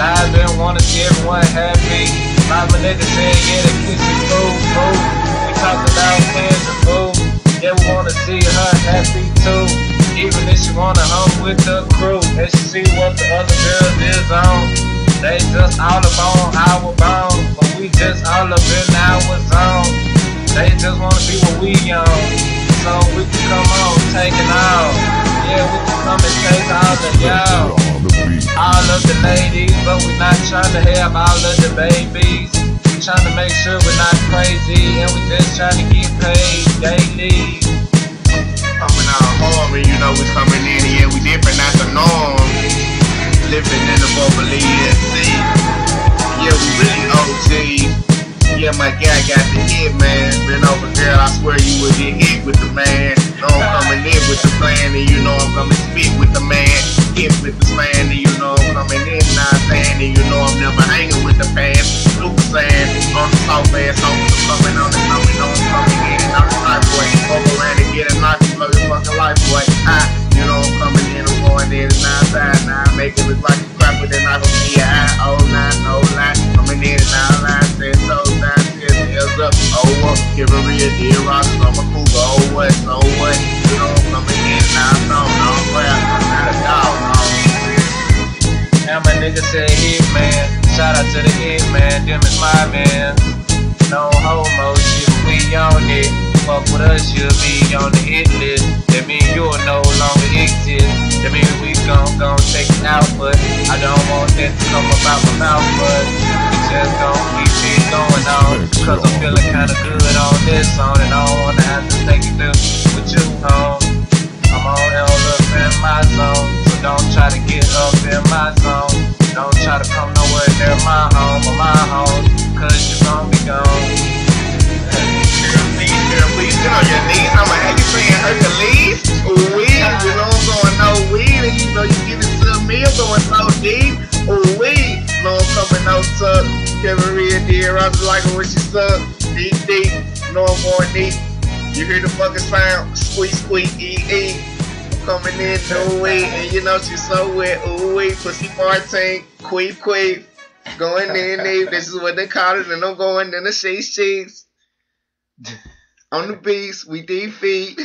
Liabent wanna see everyone happy. My nigga saying, yeah, the pussy cool, cool. We talking about hands and food. Yeah, we wanna see her happy too. Even if she wanna home with the crew. And she see what the other girls is on. They just all up on our bone. But we just all up in our zone. They just wanna be what we on. So we can come on, take it off. Of the ladies, but we're not trying to have all of the babies. We trying to make sure we're not crazy, and we just trying to get paid daily. Coming out hard, and you know we're coming in, yeah, we different, not the norm. Living in the bubbly ESC. Yeah, we really OG. Yeah, my guy got the hit, man. Been over, girl, I swear you would get hit with the man. Know I'm coming in with the plan, and you know I'm coming spit with the man. Hit with the span, and you know coming in, not saying, and you know I'm never hanging with the past. Super sand on the soft ass, so I'm coming on the coming on, coming in, and I'm the type boy. Over around and get a knife, blow your fucking life, boy. Ah, you know I'm coming in, I'm going in, and I'm side, now make it like you crap with it, I don't see your eye, oh, nah, no lie. Coming in, and I'm lying, ten toes down, nails up, oh, up, give a real deal, rock, I'm a cougar, oh, what, so what? You know Shout out to the hit man, them is my man. No homo shit, we on it. Fuck with us, you'll be on the hit list. That mean you'll no longer exist. That mean we gon' gon' take it out, but I don't want that to come about my mouth, but we just gon' keep it going on. Cause I'm feeling kinda good on this song, and I don't wanna have to take it through with you home. I'm all hell up in my zone, so don't try to get up in my zone. Don't try to come my home or my home, cause you're gonna be gone. Please, please get on your knees. I'ma have you saying Hercules. Ooh, wee, you know I'm going no weed, and you know you me. I'm going deep. I'm coming no tuck. Kevin Ria, dear, I just like when she suck. Deep, deep, know I'm going deep. You hear the fucking sound? Squeak, squeak, ee, ee. I'm coming in, no way, and you know she's so wet. Ooh, wee, pussy farting, queef, queef. Going in, deep. This is what they call it, and I'm going in the sheets, sheets. On the beast, we defeat.